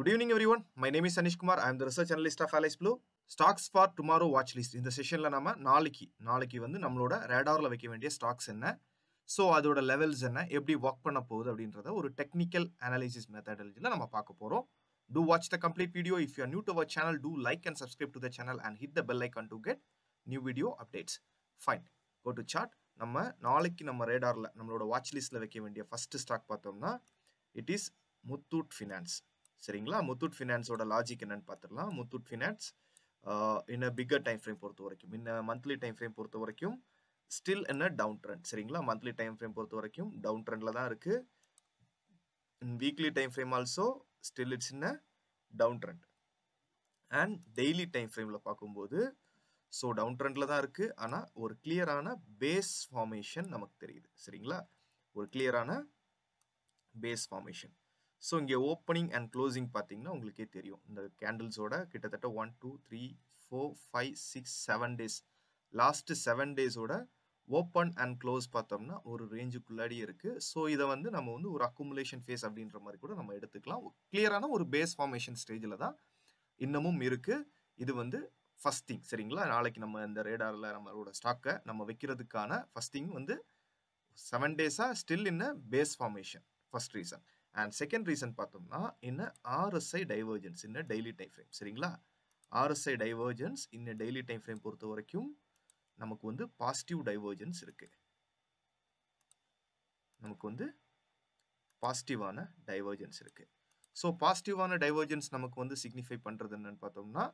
Good evening, everyone. My name is Anish Kumar. I am the research analyst of Alice Blue. Stocks for tomorrow watch list இந்த செஷனில் நம்ம நாளைக்கு நாளைக்கு வந்து நம்மளோட ரேடாரில் வைக்க வேண்டிய ஸ்டாக்ஸ் என்ன? ஸோ அதோட லெவல்ஸ் என்ன? எப்படி ஒர்க் பண்ண போகுது அப்படின்றத ஒரு டெக்னிக்கல் அனாலிசிஸ் மெத்தடாலஜியில் நம்ம பார்க்க போகிறோம் to watch the complete video if you new to our channel to like and subscribe to the channel and hit the bell icon to get new video updates fine go to chart நம்ம நாளைக்கு நம்ம ரேடாரில் நம்மளோட watch லிஸ்ட்டில் வைக்க வேண்டிய first stock பார்த்தோம்னா it is Muthoot finance சரிங்களா? முத்தூட் ஃபினான்ஸோட லாஜிக் என்னன்னு பார்த்துடலாம் முத்தூட் ஃபினான்ஸ் இன்ன பிக்கர் டைம் ஃப்ரேம் பொறுத்த வரைக்கும் இன்ன மந்த்லி டைம் ஃப்ரேம் பொறுத்த வரைக்கும் ஸ்டில் என்ன டவுன் ட்ரெண்ட் சரிங்களா? மந்த்லி டைம் ஃப்ரேம் பொறுத்த வரைக்கும் டவுன் ட்ரெண்டில் தான் இருக்கு. Weekly time frame also still it's in down trend and daily time ஃப்ரேமில் பார்க்கும்போது ஸோ டவுன் ட்ரெண்டில் தான் இருக்குது ஆனால் ஒரு கிளியரான பேஸ் ஃபார்மேஷன் நமக்கு தெரியுது. சரிங்களா? ஒரு கிளியரான பேஸ் ஃபார்மேஷன் ஸோ இங்கே ஓப்பனிங் அண்ட் க்ளோசிங் பார்த்தீங்கன்னா உங்களுக்கே தெரியும். இந்த கேண்டில்ஸோட கிட்டத்தட்ட one two three four five six seven days last seven டேஸோட open and close பார்த்தோம்னா ஒரு ரேஞ்சுக்குள்ளாடியே இருக்குது ஸோ இதை வந்து நம்ம வந்து ஒரு அக்குமுலேஷன் ஃபேஸ் அப்படின்ற மாதிரி கூட நம்ம எடுத்துக்கலாம். கிளியரான ஒரு பேஸ் ஃபார்மேஷன் ஸ்டேஜில் தான் இன்னமும் இருக்குது இது வந்து ஃபஸ்ட் திங் சரிங்களா? நாளைக்கு நம்ம இந்த ரேடாரில் நம்மளோட ஸ்டாக்கை நம்ம வைக்கிறதுக்கான ஃபஸ்ட் திங் வந்து செவன் டேஸாக still in base formation first reason and second reason பார்த்தோம்னா என்ன? ஆர்எஸ்ஐ டைவர்ஜென்ஸ் இன்ன டெய்லி டைம் ஃப்ரேம் சரிங்களா? ஆர்எஸ்ஐ டைவர்ஜென்ஸ் இன்ன டெய்லி டைம் ஃப்ரேம் பொறுத்த வரைக்கும் நமக்கு வந்து பாசிட்டிவ் டைவர்ஜென்ஸ் இருக்கு. நமக்கு வந்து பாசிட்டிவான டைவர்ஜென்ஸ் இருக்கு. ஸோ பாசிட்டிவான டைவர்ஜென்ஸ் நமக்கு வந்து சிக்னிஃபை பண்ணுறது என்னன்னு பார்த்தோம்னா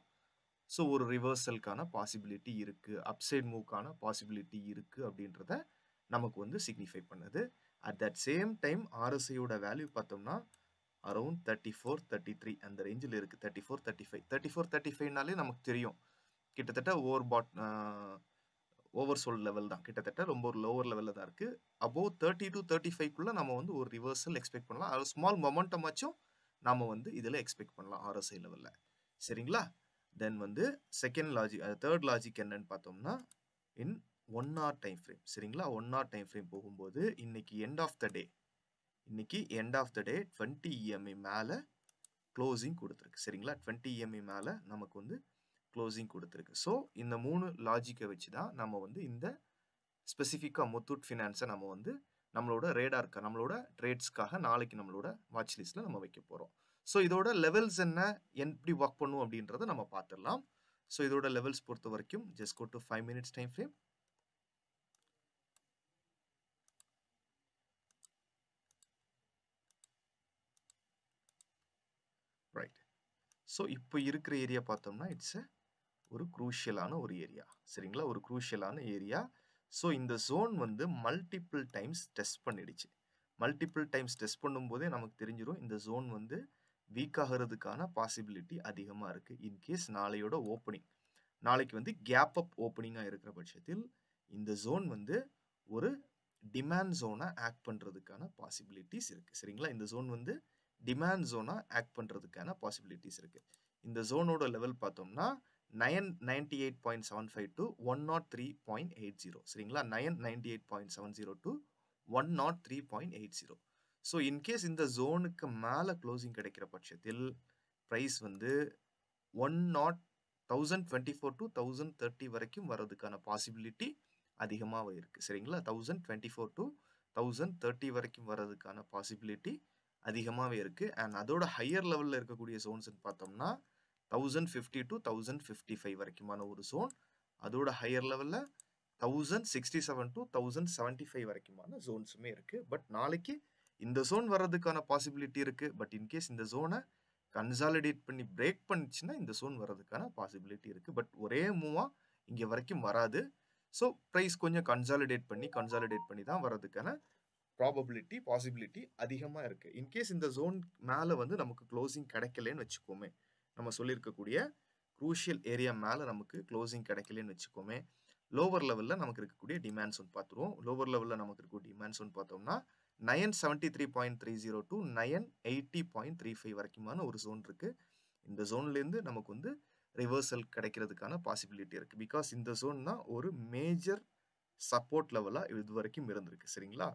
ஸோ ஒரு ரிவர்சலுக்கான பாசிபிலிட்டி இருக்குது அப்சைட் மூவ்க்கான பாசிபிலிட்டி இருக்குது அப்படின்றத நமக்கு வந்து சிக்னிஃபை பண்ணுது. அட் தட் சேம் டைம் ஆர்எஸ்ஐயோட வேல்யூ பார்த்தோம்னா around thirty four thirty three அந்த ரேஞ்சில் இருக்குது thirty four thirty five thirty four thirty ஃபைவ்னாலே நமக்கு தெரியும். கிட்டத்தட்ட over bought over sold level தான். கிட்டத்தட்ட ரொம்ப ஒரு லோவர் லெவலில் தான் இருக்குது அபோவ் தேர்ட்டி டு தேர்ட்டி ஃபைவ்க்குள்ளே நம்ம வந்து ஒரு ரிவர்சல் எக்ஸ்பெக்ட் பண்ணலாம். அது ஸ்மால் மொமெண்டமாச்சும் நாம் வந்து இதில் எக்ஸ்பெக்ட் பண்ணலாம் ஆர்எஸ்ஐ லெவலில் சரிங்களா? தென் வந்து செகண்ட் லாஜிக் தேர்ட் லாஜிக் என்னன்னு பார்த்தோம்னா in one hour time frame சரிங்களா? ஒன் ஆர் டைம் ஃப்ரேம் போகும்போது இன்னைக்கு எண்ட் ஆஃப் த டே இன்னைக்கு end of the day twenty EMA மேலே க்ளோசிங் கொடுத்துருக்கு. சரிங்களா? டுவெண்ட்டி இஎம்ஐ மேலே நமக்கு வந்து க்ளோசிங் கொடுத்துருக்கு. ஸோ இந்த மூணு லாஜிக்கை வச்சு தான் நம்ம வந்து இந்த ஸ்பெசிஃபிக்காக முத்தூட் ஃபினான்ஸை நம்ம வந்து நம்மளோட ரேடார்க்க நம்மளோட ட்ரேட்ஸ்க்காக நாளைக்கு நம்மளோட வாட்ச் லிஸ்ட்டில் நம்ம வைக்க போகிறோம் ஸோ இதோட லெவல்ஸ் என்ன? எப்படி ஒர்க் பண்ணும் அப்படின்றத நம்ம பார்த்துடலாம். ஸோ இதோட லெவல்ஸ் பொறுத்த வரைக்கும் just go to five minutes time frame so இப்போ இருக்கிற ஏரியா பார்த்தோம்னா இட்ஸ் ஒரு குரூஷியலான ஒரு ஏரியா சரிங்களா? ஒரு குரூஷியலான ஏரியா ஸோ இந்த ஜோன் வந்து மல்டிபிள் டைம்ஸ் டெஸ்ட் பண்ணிடுச்சு. மல்டிபிள் டைம்ஸ் டெஸ்ட் பண்ணும்போதே நமக்கு தெரிஞ்சிடும் இந்த ஜோன் வந்து வீக் ஆகிறதுக்கான பாசிபிலிட்டி அதிகமாக இருக்குது இன்கேஸ் நாளையோட ஓப்பனிங் நாளைக்கு வந்து கேப் அப் ஓப்பனிங்காக இருக்கிற பட்சத்தில் இந்த ஜோன் வந்து ஒரு டிமாண்ட் ஜோனாக ஆக்ட் பண்ணுறதுக்கான பாசிபிலிட்டிஸ் இருக்குது சரிங்களா? இந்த ஜோன் வந்து டிமாண்ட் ஜோனாக ஆக்ட் பண்ணுறதுக்கான பாசிபிலிட்டிஸ் இருக்குது இந்த ஜோனோட லெவல் பார்த்தோம்னா nine ninety eight point seven five to one naught three point eight zero சரிங்களா? Nine ninety eight point seven zero to one naught three point eight zero so in case இந்த ஜோனுக்கு மேலே closing கிடைக்கிற பட்சத்தில் price வந்து one naught thousand twenty four to thousand thirty வரைக்கும் வர்றதுக்கான possibility அதிகமாக இருக்குது சரிங்களா? Thousand twenty four to thousand thirty வரைக்கும் வர்றதுக்கான பாசிபிலிட்டி அதிகமாகவே இருக்குது அண்ட் அதோட ஹையர் லெவலில் இருக்கக்கூடிய ஜோன்ஸ்னு பார்த்தோம்னா thousand fifty to thousand fifty five வரைக்குமான ஒரு ஜோன் அதோட ஹையர் லெவலில் thousand sixty seven to thousand seventy five வரைக்குமான ஜோன்ஸுமே இருக்குது பட் நாளைக்கு இந்த ஜோன் வர்றதுக்கான பாசிபிலிட்டி இருக்குது பட் இன்கேஸ் இந்த ஜோனை கன்சாலிடேட் பண்ணி பிரேக் பண்ணிச்சுன்னா இந்த ஜோன் வர்றதுக்கான பாசிபிலிட்டி இருக்குது பட் ஒரே மூவாக இங்கே வரைக்கும் வராது. ஸோ ப்ரைஸ் கொஞ்சம் கன்சாலிடேட் பண்ணி கன்சாலிடேட் பண்ணி தான் வர்றதுக்கான ப்ராபபிலிட்டி பாசிபிலிட்டி அதிகமாக இருக்குது இன்கேஸ் இந்த ஜோன் மேலே வந்து நமக்கு க்ளோசிங் கிடைக்கலன்னு வச்சுக்கோமே நம்ம சொல்லியிருக்கக்கூடிய க்ரூஷியல் ஏரியா மேலே நமக்கு க்ளோசிங் கிடைக்கலன்னு வச்சுக்கோமே லோவர் லெவலில் நமக்கு இருக்கக்கூடிய டிமாண்ட்ஸ் ஒன்று பார்த்துருவோம். லோவர் லெவலில் நமக்கு இருக்கக்கூடிய டிமாண்ட்ஸ் ஒன்று பார்த்தோம்னா nine seventy three point three zero to nine eighty point three five வரைக்குமான ஒரு ஜோன் இருக்குது இந்த ஜோன்லேருந்து நமக்கு வந்து ரிவர்சல் கிடைக்கிறதுக்கான பாசிபிலிட்டி இருக்குது பிகாஸ் இந்த ஜோன் தான் ஒரு மேஜர் சப்போர்ட் லெவலாக இது வரைக்கும் இருந்திருக்கு. சரிங்களா?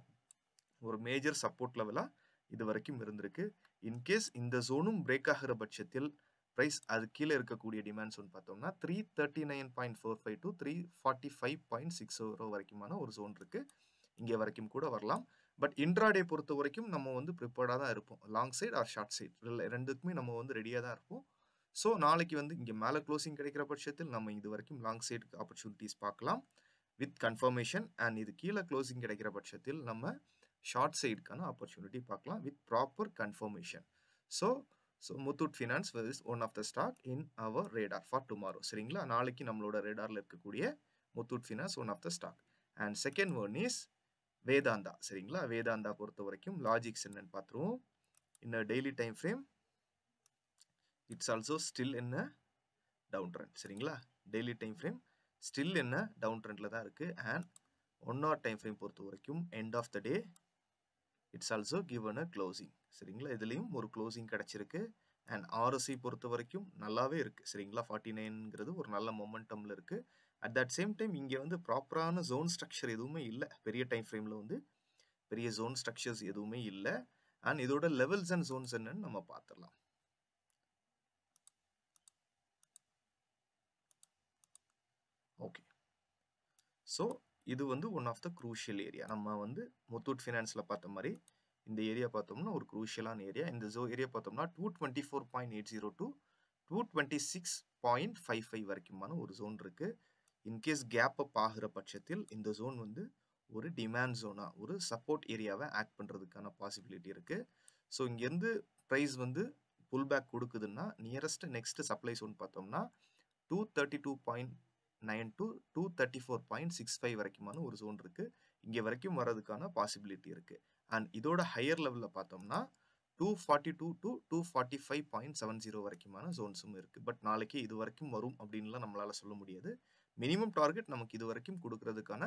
ஒரு மேஜர் சப்போர்ட் லெவலாக இது வரைக்கும் இருந்திருக்கு. இன்கேஸ் இந்த ஜோனும் பிரேக் ஆகிற பட்சத்தில் ப்ரைஸ் அது கீழே இருக்கக்கூடிய டிமாண்ட் ஜோன் பார்த்தோம்னா three thirty nine point four five to three forty five point six zero வரைக்குமான ஒரு ஜோன் இருக்குது இங்கே வரைக்கும் கூட வரலாம். பட் இன்ட்ராடே பொறுத்த வரைக்கும் நம்ம வந்து ப்ரிப்பேர்டாக தான் இருப்போம். Long side or short side ரெண்டுக்குமே நம்ம வந்து ரெடியாக தான் இருப்போம். ஸோ நாளைக்கு வந்து இங்கே மேலே க்ளோசிங் கிடைக்கிற பட்சத்தில் நம்ம இது வரைக்கும் லாங் சைடுக்கு ஆப்பர்ச்சுனிட்டிஸ் பார்க்கலாம். வித் கன்ஃபர்மேஷன் அண்ட் இது கீழே க்ளோசிங் கிடைக்கிற பட்சத்தில் நம்ம ஷார்ட் சைடுக்கான ஆப்பர்ச்சுனிட்டி பார்க்கலாம் with proper confirmation so so Muthoot finance is one of the stock in our radar for tomorrow சரிங்களா? நாளைக்கு நம்மளோட ரேடாரில் இருக்கக்கூடிய Muthoot finance one of the stock and second one is Vedanta சரிங்களா? வேதாந்தா பொறுத்த வரைக்கும் லாஜிக்ஸ் என்னன்னு பார்த்துருவோம். இன்ன daily time frame it's also still என்ன டவுன் ட்ரெண்ட் சரிங்களா? டெய்லி டைம் ஃப்ரேம் ஸ்டில் என்ன டவுன் ட்ரெண்டில் தான் இருக்குது and one hour time frame பொறுத்த வரைக்கும் end of the day it's also given a closing சரிங்களா? இதுலேயும் ஒரு க்ளோசிங் கிடச்சிருக்கு. அண்ட் ஆர்எஸ்சி பொறுத்த வரைக்கும் நல்லாவே இருக்குது சரிங்களா? ஃபார்ட்டி நைன்ங்கிறது ஒரு நல்ல மொமெண்டமில் இருக்குது அட் தட் சேம் டைம் இங்கே வந்து ப்ராப்பரான ஜோன் ஸ்ட்ரக்சர் எதுவுமே இல்லை. பெரிய டைம் ஃப்ரேமில் வந்து பெரிய ஜோன் ஸ்ட்ரக்சர்ஸ் எதுவுமே இல்லை. அண்ட் இதோட லெவல்ஸ் அண்ட் ஜோன்ஸ் என்னன்னு நம்ம பார்த்துடலாம். ஓகே ஸோ இது வந்து one of the crucial area நம்ம வந்து முத்தூட் ஃபினான்ஸில் பார்த்த மாதிரி இந்த ஏரியா பார்த்தோம்னா ஒரு க்ரூஷியலான ஏரியா இந்த ஜோ ஏரியா பார்த்தோம்னா two twenty four point eight zero to two twenty six point five five வரைக்குமான ஒரு ஜோன் இருக்குது இன்கேஸ் கேப் அப் ஆகிற பட்சத்தில் இந்த ஜோன் வந்து ஒரு டிமாண்ட் ஜோனாக ஒரு சப்போர்ட் ஏரியாவை ஆக்ட் பண்ணுறதுக்கான பாசிபிலிட்டி இருக்குது ஸோ இங்கேருந்து ப்ரைஸ் வந்து புல் பேக் கொடுக்குதுன்னா நியரஸ்ட் நெக்ஸ்ட் சப்ளை ஜோன் பார்த்தோம்னா two thirty two point nine to two thirty four point six five வரைக்குமான ஒரு ஜோன் இருக்குது இங்கே வரைக்கும் வர்றதுக்கான பாசிபிலிட்டி இருக்குது அண்ட் இதோட ஹையர் லெவலில் பார்த்தோம்னா two forty two to two forty five point seven zero வரைக்குமான ஜோன்ஸும் இருக்குது பட் நாளைக்கு இது வரைக்கும் வரும் அப்படின்லாம் நம்மளால் சொல்ல முடியாது. மினிமம் டார்கெட் நமக்கு இது வரைக்கும் கொடுக்கறதுக்கான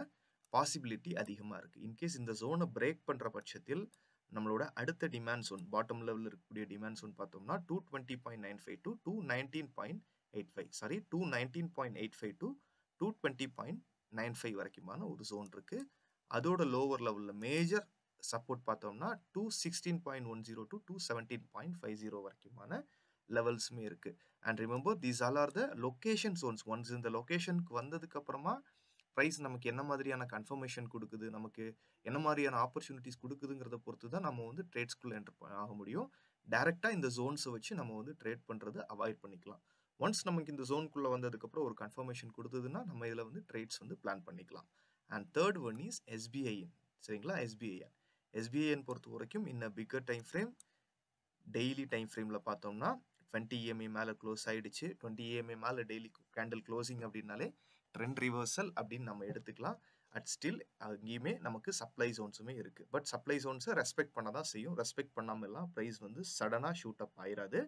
பாசிபிலிட்டி அதிகமாக இருக்குது இன்கேஸ் இந்த ஜோனை பிரேக் பண்ணுற பட்சத்தில் நம்மளோட அடுத்த டிமாண்ட் ஜோன் பாட்டம் லெவலில் இருக்கக்கூடிய டிமாண்ட் ஜோன் பார்த்தோம்னா two twenty point nine five to two nineteen point eight five sorry two nineteen point eight five to two twenty point nine five வரைக்குமான ஒரு ஜோன் இருக்குது அதோட லோவர் லெவலில் மேஜர் சப்போர்ட் பார்த்தோம்னா two sixteen point one zero to two seventeen point five zero வரைக்குமான லெவல்ஸுமே இருக்குது and remember these all are the location zones once இந்த லொக்கேஷனுக்கு வந்ததுக்கப்புறமா ப்ரைஸ் நமக்கு என்ன மாதிரியான கன்ஃபர்மேஷன் கொடுக்குது? நமக்கு என்ன மாதிரியான ஆப்பர்ச்சுனிட்டிஸ் கொடுக்குதுங்கிறத பொறுத்து தான் நம்ம வந்து ட்ரேட்ஸ்குள்ளே என்டர் ஆக முடியும். டேரெக்டாக இந்த ஜோன்ஸை வச்சு நம்ம வந்து ட்ரேட் பண்ணுறது அவாய்ட் பண்ணிக்கலாம். ஒன்ஸ் நமக்கு இந்த ஜோனுக்குள்ளே வந்ததுக்கப்புறம் ஒரு கன்ஃபர்மேஷன் கொடுத்ததுன்னா நம்ம இதில் வந்து ட்ரேட்ஸ் வந்து பிளான் பண்ணிக்கலாம். And third one is SBIN சரிங்களா? எஸ்பிஐஎன் எஸ்பிஐஎன் பொறுத்த வரைக்கும் இன்ன bigger time frame daily time ஃப்ரேமில் பார்த்தோம்னா டுவெண்ட்டி இஎம்ஐ மேலே க்ளோஸ் ஆகிடுச்சு டுவெண்ட்டி இஎம்ஐ மேலே டெய்லி கேண்டில் க்ளோசிங் அப்படின்னாலே ட்ரெண்ட் ரிவர்சல் அப்படின்னு நம்ம எடுத்துக்கலாம். அட் ஸ்டில் அங்கேயுமே நமக்கு சப்ளை ஜோன்ஸுமே இருக்குது பட் சப்ளை ஜோன்ஸை ரெஸ்பெக்ட் பண்ண தான் செய்யும். ரெஸ்பெக்ட் பண்ணாமல் எல்லாம் ப்ரைஸ் வந்து சடனாக ஷூட் அப் ஆயிராது.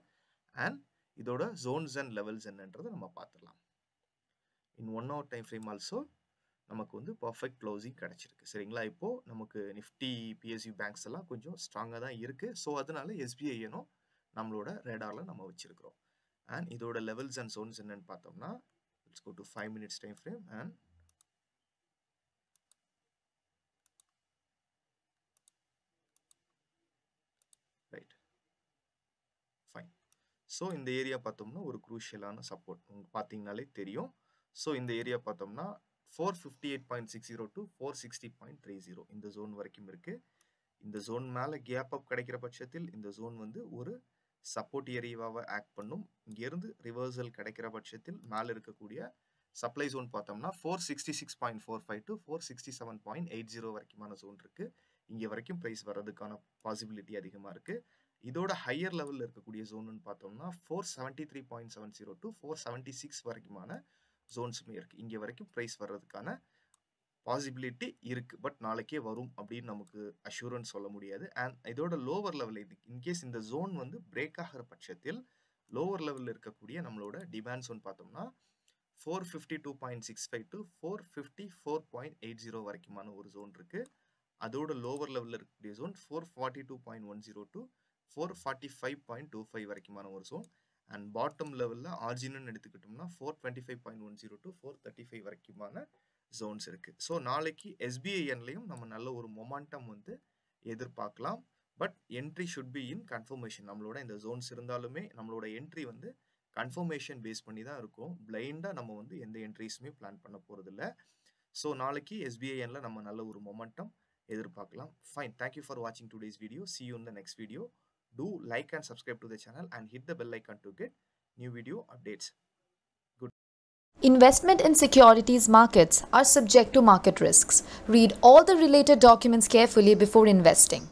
அண்ட் இதோட ஜோன்ஸ் அண்ட் லெவல்ஸ் என்னன்றதை நம்ம பார்த்துடலாம். In one hour time frame also நமக்கு வந்து பர்ஃபெக்ட் க்ளோசிங் கிடச்சிருக்கு. சரிங்களா? இப்போது நமக்கு நிஃப்டி பிஎஸ்யூ பேங்க்ஸ் எல்லாம் கொஞ்சம் ஸ்ட்ராங்காக தான் இருக்குது ஸோ அதனால எஸ்பிஐனும் நம்மளோட ரேடாரில் நம்ம வச்சுருக்கிறோம். அண்ட் இதோட லெவல்ஸ் அண்ட் ஜோன்ஸ் என்னன்னு பார்த்தோம்னா it's go to five minutes time frame and so இந்த ஏரியா பார்த்தோம்னா ஒரு குரூஷியலான சப்போர்ட். உங்களுக்கு பார்த்தீங்கனாலே தெரியும். ஸோ இந்த ஏரியா பார்த்தோம்னா four fifty eight point six zero to four sixty point three zero இந்த ஜோன் வரைக்கும் இருக்குது இந்த ஜோன் மேலே கேப் அப் கிடைக்கிற பட்சத்தில் இந்த ஜோன் வந்து ஒரு சப்போர்ட் ஏரியாவாக ஆக்ட் பண்ணும். இங்கேருந்து ரிவர்சல் கிடைக்கிற பட்சத்தில் மேலே இருக்கக்கூடிய சப்ளை ஜோன் பார்த்தோம்னா four sixty six point four five to four sixty seven point eight zero வரைக்குமான zone இருக்குது இங்கே வரைக்கும் ப்ரைஸ் வர்றதுக்கான பாசிபிலிட்டி அதிகமாக இருக்குது இதோட ஹையர் லெவலில் இருக்கக்கூடிய ஜோனுன்னு பார்த்தோம்னா four seventy three point seven zero to four seventy six வரைக்குமான ஜோன்ஸுமே இருக்குது இங்கே வரைக்கும் ப்ரைஸ் வர்றதுக்கான பாசிபிலிட்டி இருக்குது பட் நாளைக்கே வரும் அப்படின்னு நமக்கு அஷூரன்ஸ் சொல்ல முடியாது. அண்ட் இதோட லோவர் லெவல் இது இன்கேஸ் இந்த ஜோன் வந்து பிரேக் ஆகிற பட்சத்தில் லோவர் லெவலில் இருக்கக்கூடிய நம்மளோட டிமாண்ட் ஜோன் பார்த்தோம்னா four fifty two point six five to four fifty four point eight zero வரைக்குமான ஒரு ஜோன் இருக்குது அதோட லோவர் லெவலில் இருக்கக்கூடிய zone four forty two point one zero to four forty five point two five வரைக்குமான ஒரு so and bottom லெவலில் ஆர்ஜின்னு எடுத்துக்கிட்டோம்னா four twenty five point one zero to four thirty five வரைக்குமான zones இருக்குது ஸோ நாளைக்கு எஸ்பிஐஎன்லேயும் நம்ம நல்ல ஒரு மொமெண்டம் வந்து எதிர்பார்க்கலாம். But entry should be in confirmation நம்மளோட இந்த ஜோன்ஸ் இருந்தாலுமே நம்மளோட என்ட்ரி வந்து கன்ஃபர்மேஷன் பேஸ் பண்ணி தான் இருக்கும். பிளைண்டாக நம்ம வந்து எந்த என்ட்ரிஸுமே பிளான் பண்ண போகிறதில்ல ஸோ நாளைக்கு எஸ்பிஐஎனில் நம்ம நல்ல ஒரு மொமெண்டம் எதிர்பார்க்கலாம். ஃபைன் தேங்க்யூ ஃபார் வாட்சிங் today's video see you in the next video do like and subscribe to the channel and hit the bell icon to get new video updates. Good. Investment in securities markets are subject to market risks. Read all the related documents carefully before investing.